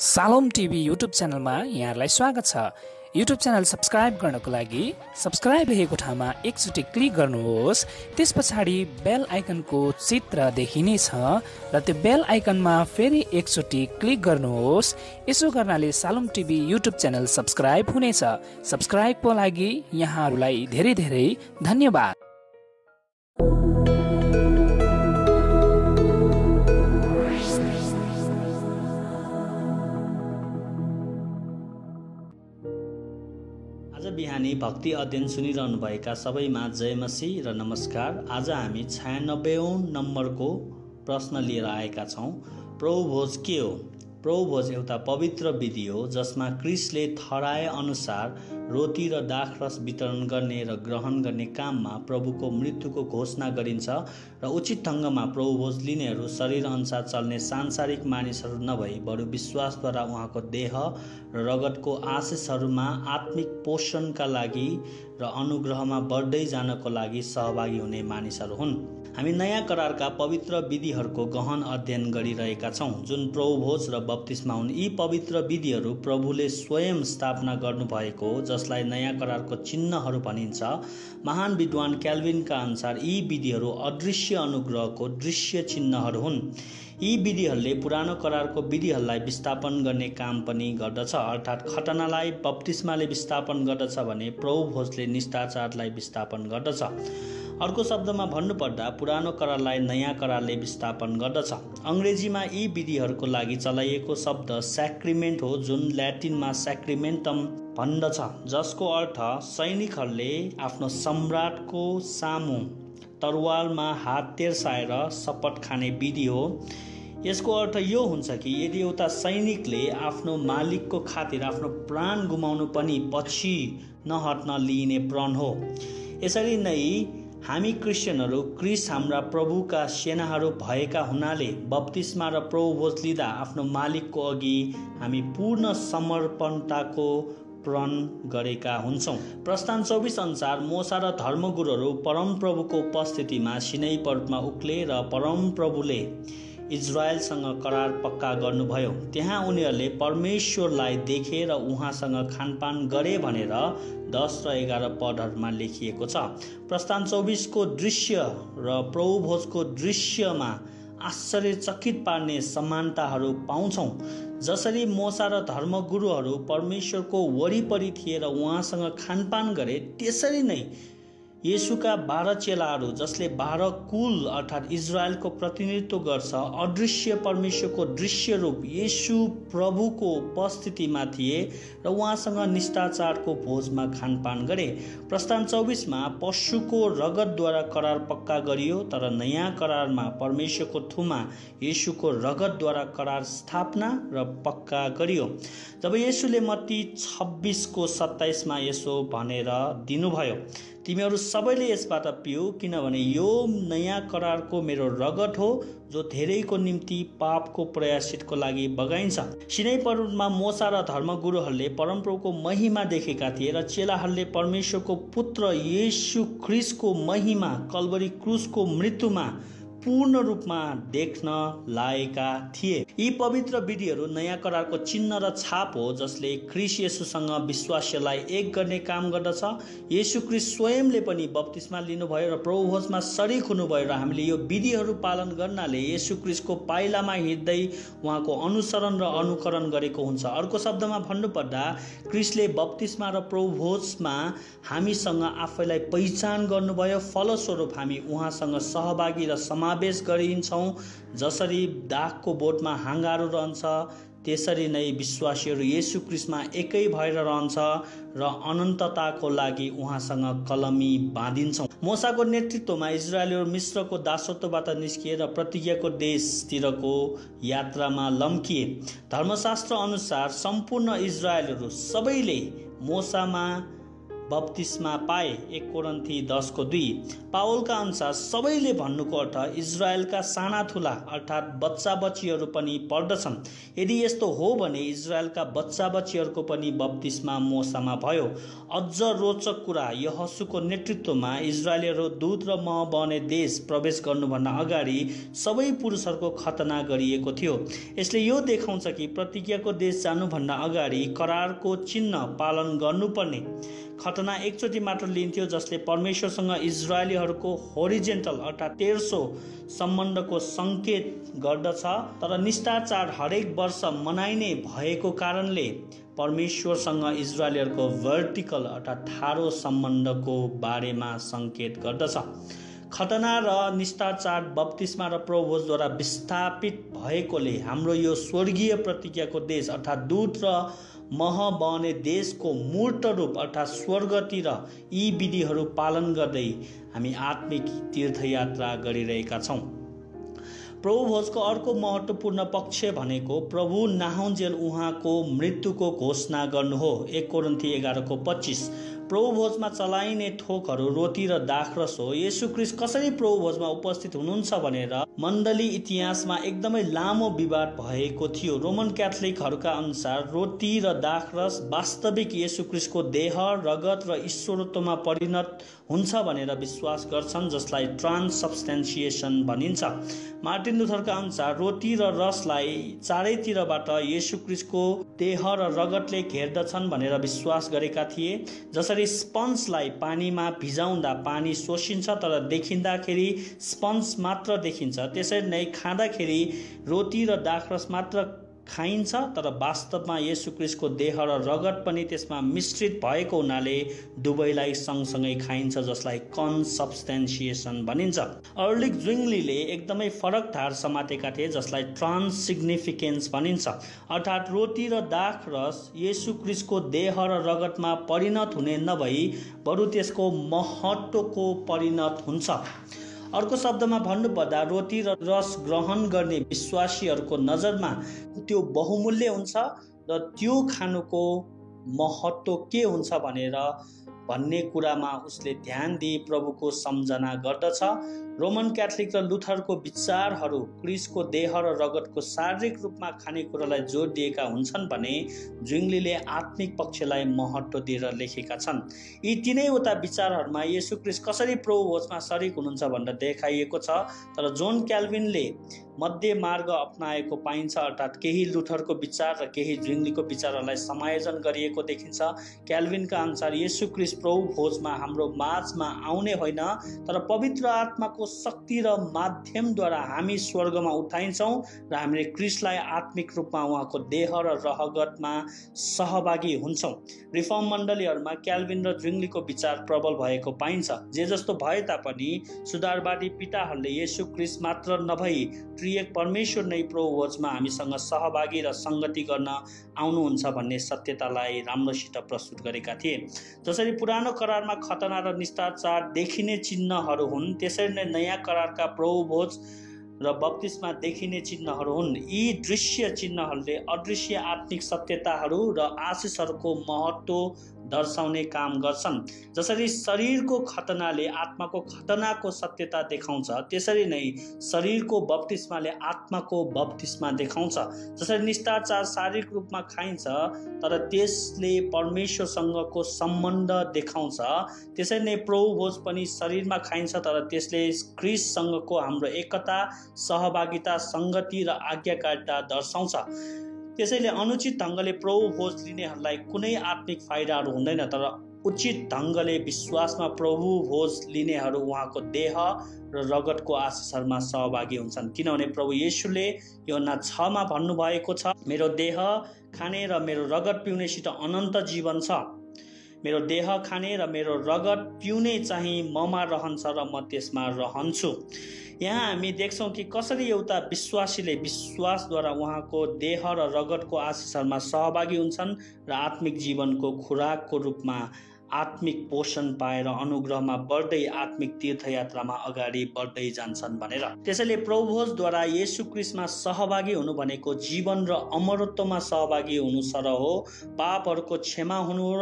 सालोम TV YouTube च्यानलमा यहाँहरूलाई स्वागत छ। युट्युब च्यानल सब्सक्राइब गर्नको लागि सब्सक्राइब लेखेको ठाउँमा एकचोटि क्लिक गर्नुहोस्। त्यस पछाडि बेल आइकनको चित्र देखिनेछ र त्यो बेल आइकनमा फेरि एकचोटि क्लिक गर्नुहोस्। यसो गर्नाले सालोम टिभी युट्युब च्यानल सब्सक्राइब हुनेछ। सब्सक्राइबको लागि यहाँहरूलाई धेरै धेरै धन्यवाद। भक्ति अध्ययन सुनिरहनुभएका सबैमा जयमसी र नमस्कार। आज हामी छयानब्बेौँ नम्बरको प्रश्न लिएर आएका छौँ। प्रभुभोज के हो? प्रभुभोज एउटा पवित्र विधि हो जसमा क्रिसले थराए अनुसार रोटी र दाखरस वितरण गर्ने र ग्रहण गर्ने काममा प्रभुको मृत्युको घोषणा गरिन्छ र उचित ढङ्गमा प्रभुभोज लिनेहरू शरीर अनुसार चल्ने सांसारिक मानिसहरू नभई बरु विश्वासद्वारा उहाँको देह र रगतको आशिषहरूमा आत्मिक पोषणका लागि र अनुग्रहमा बढ्दै जानको लागि सहभागी हुने मानिसहरू हुन्। हामी नयाँ करारका पवित्र विधिहरूको गहन अध्ययन गरिरहेका छौँ जुन प्रभुभोज र बत्तिसमा हुन्। यी पवित्र विधिहरू प्रभुले स्वयं स्थापना गर्नुभएको हो जसलाई नयाँ करारको चिन्हहरू भनिन्छ। महान विद्वान क्याल्भिनका अनुसार यी विधिहरू अदृश्य अनुग्रहको दृश्य चिन्हहरू हुन्। यी विधिहरूले पुरानो करारको विधिहरूलाई विस्थापन गर्ने काम पनि गर्दछ अर्थात् खतनालाई बप्तिस्माले विस्थापन गर्दछ भने प्रभुभोजले निष्ठाचारलाई विस्थापन गर्दछ। अर्को शब्दमा भन्नुपर्दा पुरानो करारलाई नयाँ करारले विस्थापन गर्दछ। अङ्ग्रेजीमा यी विधिहरूको लागि चलाइएको शब्द स्याक्रिमेन्ट हो जुन ल्याटिनमा स्याक्रिमेन्टम भन्दछ जसको अर्थ सैनिकहरूले आफ्नो सम्राटको सामु तरवालमा हात तेर्साएर शपथ खाने विधि हो। यसको अर्थ यो हुन्छ कि यदि एउटा सैनिकले आफ्नो मालिकको खातिर आफ्नो प्राण गुमाउनु पनि पछि नहट्न लिइने प्रण हो। यसरी नै हामी क्रिस्चियनहरू क्रिस हाम्रा प्रभुका सेनाहरू भएका हुनाले बत्तिसमा र प्रभुभोज लिँदा आफ्नो मालिकको अघि हामी पूर्ण समर्पणताको प्रण गरेका हुन्छौँ। प्रस्थान चौबिस अनुसार मोसा र धर्मगुरुहरू परमप्रभुको उपस्थितिमा सिनै पर्वतमा उक्ले र परमप्रभुले इजरायलसँग करार पक्का गर्नुभयो। त्यहाँ उनीहरूले परमेश्वरलाई देखे र उहाँसँग खानपान गरे भनेर दस र एघार पदहरूमा लेखिएको छ। प्रस्थान चौबिसको दृश्य र प्रभुभोजको दृश्यमा आश्चर्यचकित पार्ने समानताहरू पाउँछौँ। जसरी मोसा र धर्मगुरुहरू परमेश्वरको वरिपरि थिए र उहाँसँग खानपान गरे त्यसरी नै येसुका बाह्र चेलाहरू जसले बाह्र कुल अर्थात् इजरायलको प्रतिनिधित्व गर्छ अदृश्य परमेश्वरको दृश्य रूप येसु प्रभुको उपस्थितिमा थिए र उहाँसँग निष्ठाचारको भोजमा खानपान गरे। प्रस्थान चौबिसमा पशुको रगतद्वारा करार पक्का गरियो तर नयाँ करारमा परमेश्वरको थुमा येसुको रगतद्वारा करार स्थापना र पक्का गरियो। जब येसुले मत्ती छब्बिसको सत्ताइसमा यसो भनेर दिनुभयो तिमीहरू सबैले यसबाट पिउ किनभने यो नयाँ करारको मेरो रगत हो जो धेरैको निम्ति पापको प्रयासितको लागि बगाइन्छ। सिनै पर्वतमा मोसा र धर्मगुरुहरूले परमप्रभुको महिमा देखेका थिए र चेलाहरूले परमेश्वरको पुत्र येसु ख्रिसको महिमा कलवरी क्रुसको मृत्युमा पूर्ण रूपमा देख्न लागेका थिए। यी पवित्र विधिहरू नयाँ करारको चिन्ह र छाप हो जसले क्रिस येसुसँग विश्वासलाई एक गर्ने काम गर्दछ। येसु क्रिस स्वयंले पनि बत्तिसमा लिनुभयो र प्रभुभोजमा सरिक हुनुभयो र हामीले यो विधिहरू पालन गर्नाले येसु क्रिसको पाइलामा हिँड्दै उहाँको अनुसरण र अनुकरण गरेको हुन्छ। अर्को शब्दमा भन्नुपर्दा क्रिसले बत्तिसमा र प्रभुभोजमा हामीसँग आफैलाई पहिचान गर्नुभयो। फलस्वरूप हामी उहाँसँग सहभागी र समावेश गरिन्छौँ। जसरी दागको बोटमा हाँगाहरू रहन्छ त्यसरी नै विश्वासीहरू येसु क्रिस्मा एकै भएर रहन्छ र अनन्तताको लागि उहाँसँग कलमी बाँधिन्छौँ। मोसाको नेतृत्वमा इजरायलहरू मिश्रको दासत्वबाट निस्किए र प्रतिज्ञाको देशतिरको यात्रामा लम्किए। धर्मशास्त्र अनुसार सम्पूर्ण इजरायलहरू सबैले मोसामा बत्तिसमा पाए एक कोरन्थी दसको दुई। पावलका अनुसार सबैले भन्नुको अर्थ इजरायलका साना ठुला अर्थात् बच्चा बच्चीहरू पनि पर्दछन्। यदि यस्तो हो भने इजरायलका बच्चा बच्चीहरूको पनि बत्तिसमा मोसामा भयो। अझ रोचक कुरा यहसुको नेतृत्वमा इजरायलीहरू दुध र मह बहने देश प्रवेश गर्नुभन्दा अगाडि सबै पुरुषहरूको खतना गरिएको थियो। यसले यो देखाउँछ कि प्रतिज्ञाको देश जानुभन्दा अगाडि करारको चिन्ह पालन गर्नुपर्ने। खतना एकचोटि मात्र लिन्थ्यो जसले परमेश्वरसँग इजरायलीहरूको होरिजेन्टल अर्थात् तेर्सो सम्बन्धको सङ्केत गर्दछ। तर निष्ठाचार हरेक वर्ष मनाइने भएको कारणले परमेश्वरसँग इजरायलीहरूको भर्टिकल अर्थात् ठाडो सम्बन्धको बारेमा सङ्केत गर्दछ। खतना र निष्ठाचार बत्तिसमा र प्रभोजद्वारा विस्थापित भएकोले हाम्रो यो स्वर्गीय प्रतिज्ञाको देश अर्थात् दूत र मह बहने देशको मूर्त रूप अर्थात् स्वर्गतिर यी विधिहरू पालन गर्दै हामी आत्मिक तीर्थयात्रा गरिरहेका छौँ। प्रभुभोजको अर्को महत्त्वपूर्ण पक्ष भनेको प्रभु नाहुन्जेल उहाँको मृत्युको घोषणा गर्नु हो। एक कोरन्थी एघारको पच्चिस। प्रभुभोजमा चलाइने थोकहरू रोटी र दाखरस हो यसु क्रिस्ट कसरी प्रभुभोजमा उपस्थित हुनुहुन्छ भनेर मण्डली इतिहासमा एकदमै लामो विवाद भएको थियो। रोमन क्याथोलिकहरूका अनुसार रोटी र दाखरस वास्तविक येसु क्रिस्टको देह रगत र ईश्वरत्वमा परिणत हुन्छ भनेर विश्वास गर्छन् जसलाई ट्रान्सब्सटेन्सिएसन भनिन्छ। मार्टिन लुथरका अनुसार रोटी र रसलाई चारैतिरबाट येसु क्रिस्टको देह र रगतले घेर्दछन् भनेर विश्वास गरेका थिए जसरी जसरी स्पन्जलाई पानीमा भिजाउँदा पानी सोसिन्छ तर देखिँदाखेरि स्पन्ज मात्र देखिन्छ। त्यसरी नै खाँदाखेरि रोटी र दाखरस मात्र खाइन्छ तर वास्तवमा यसु क्रिस्टको देह र रगत पनि त्यसमा मिश्रित भएको हुनाले दुवैलाई सँगसँगै खाइन्छ जसलाई कन्सब्सटेन्सिएसन भनिन्छ। अर्लिक जुङ्लीले एकदमै फरक धार समातेका थिए जसलाई ट्रान्स सिग्निफिकेन्स भनिन्छ। अर्थात् रोटी र दाख रस यसु क्रिस्टको देह र रगतमा परिणत हुने नभई बरु त्यसको महत्त्वको परिणत हुन्छ। अर्को शब्दमा भन्नुपर्दा रोटी र रस ग्रहण गर्ने विश्वासीहरूको नजरमा त्यो बहुमूल्य हुन्छ र त्यो खानुको महत्त्व के हुन्छ भनेर भन्ने कुरामा उसले ध्यान दिई प्रभुको सम्झना गर्दछ। रोमन क्याथोलिक र लुथरको विचारहरू क्रिसको देह र रगतको शारीरिक रूपमा खानेकुरालाई जोड दिएका हुन्छन् भने जुङ्लीले आत्मिक पक्षलाई महत्त्व दिएर लेखेका छन्। यी तिनैवटा विचारहरूमा यसु क्रिस कसरी प्रोभोजमा सरिक हुनुहुन्छ भनेर देखाइएको छ तर जोन क्याल्भिनले मध्य मार्ग अप्नाएको पाइन्छ अर्थात् केही लुथरको विचार र केही जुङ्लीको विचारहरूलाई समायोजन गरिएको देखिन्छ। क्याल्भिनका अनुसार यसु क्रिस प्रभु भोजमा हाम्रो माझमा आउने होइन तर पवित्र आत्माको शक्ति र माध्यमद्वारा हामी स्वर्गमा उठाइन्छौँ र हामीले क्रिसलाई आत्मिक रूपमा उहाँको देह र रहगतमा सहभागी हुन्छौँ। रिफर्म मण्डलीहरूमा क्याल्भिन र जुङ्लीको विचार प्रबल भएको पाइन्छ। जे जस्तो भए तापनि सुधारवादी पिताहरूले यसु क्रिस मात्र नभई त्रिएक परमेश्वर नै प्रोभोजमा हामीसँग सहभागी र सङ्गति गर्न आउनुहुन्छ भन्ने सत्यतालाई राम्रोसित प्रस्तुत गरेका थिए। जसरी पुरानो करारमा खतना र निष्ठाचार देखिने चिन्हहरू हुन् त्यसरी नै नयाँ करारका प्रभुभोज र बत्तिसमा देखिने चिन्हहरू हुन्। यी दृश्य चिन्हहरूले अदृश्य आत्मिक सत्यताहरू र आशिषहरूको महत्त्व दर्शाउने काम गर्छन्। जसरी शरीरको खतनाले आत्माको खतनाको सत्यता देखाउँछ त्यसरी नै शरीरको बप्तिस्माले आत्माको बप्तिस्मा देखाउँछ। जसरी निष्ठाचार शारीरिक रूपमा खाइन्छ तर त्यसले परमेश्वरसँगको सम्बन्ध देखाउँछ। त्यसरी नै प्रभुभोज पनि शरीरमा खाइन्छ तर त्यसले क्रिससँगको हाम्रो एकता सहभागिता सङ्गति र आज्ञाकारिता दर्शाउँछ। त्यसैले अनुचित ढङ्गले प्रभु भोज लिनेहरूलाई कुनै आत्मिक फाइदाहरू हुँदैन तर उचित ढङ्गले विश्वासमा प्रभु भोज लिनेहरू उहाँको देह र रगतको आशिषहरूमा सहभागी हुन्छन्। किनभने प्रभु येसुले यो न छमा भन्नुभएको छ मेरो देह खाने र मेरो रगत पिउनेसित अनन्त जीवन छ। मेरो देह खाने र मेरो रगत पिउने चाहिँ ममा रहन्छ र म त्यसमा रहन्छु। यहाँ हामी देख्छौँ कि कसरी एउटा विश्वासीले विश्वासद्वारा उहाँको देह र रगतको आशिषहरूमा सहभागी हुन्छन् र आत्मिक जीवनको खुराकको रूपमा आत्मिक पोषण पाएर अनुग्रहमा बढ्दै आत्मिक तीर्थयात्रामा अगाडि बढ्दै जान्छन् भनेर। त्यसैले प्रभुजद्वारा येसु क्रिस्टमा सहभागी हुनु भनेको जीवन र अमरत्वमा सहभागी हुनु सर हो। पापहरूको क्षमा हुनु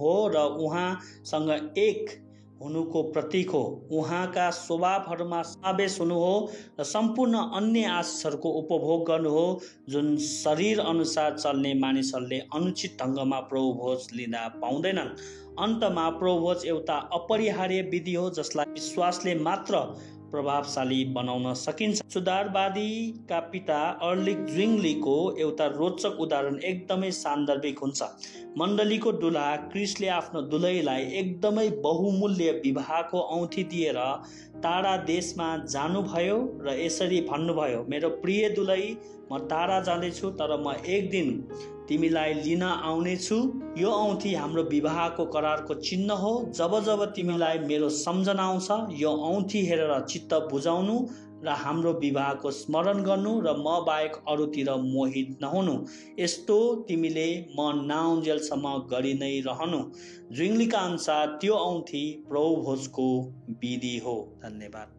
हो र उहाँसँग एक हुनुको प्रतीक हो। उहाँका स्वभावहरूमा समावेश हुनु हो र सम्पूर्ण अन्य आशिषहरूको उपभोग गर्नु हो जुन शरीर अनुसार चल्ने मानिसहरूले अनुचित ढङ्गमा प्रभुभोज लिँदा पाउँदैनन्। अन्तमा प्रभुभोज एउटा अपरिहार्य विधि हो जसलाई विश्वासले मात्र प्रभावशाली बनाउन सकिन्छ। सुधारवादीका पिता अर्लिक ज्विङलीको एउटा रोचक उदाहरण एकदमै सान्दर्भिक हुन्छ। मण्डलीको दुलहा क्रिसले आफ्नो दुलैलाई एकदमै बहुमूल्य विवाहको औँठी दिएर टाढा देशमा जानुभयो र यसरी भन्नुभयो मेरो प्रिय दुलै म टाढा जाँदैछु तर म एक दिन तिमीलाई लिन आउनेछु। यो औँठी हाम्रो विवाहको करारको चिन्ह हो। जब जब तिमीलाई मेरो सम्झना आउँछ यो औँठी हेरेर चित्त बुझाउनु र हाम्रो विवाहको स्मरण गर्नु र म बाहेक अरूतिर मोहित नहुनु। यस्तो तिमीले म नाउन्जेलसम्म गरि नै रहनु। जुङ्लीका अनुसार त्यो औँठी प्रभुभोजको विधि हो। धन्यवाद।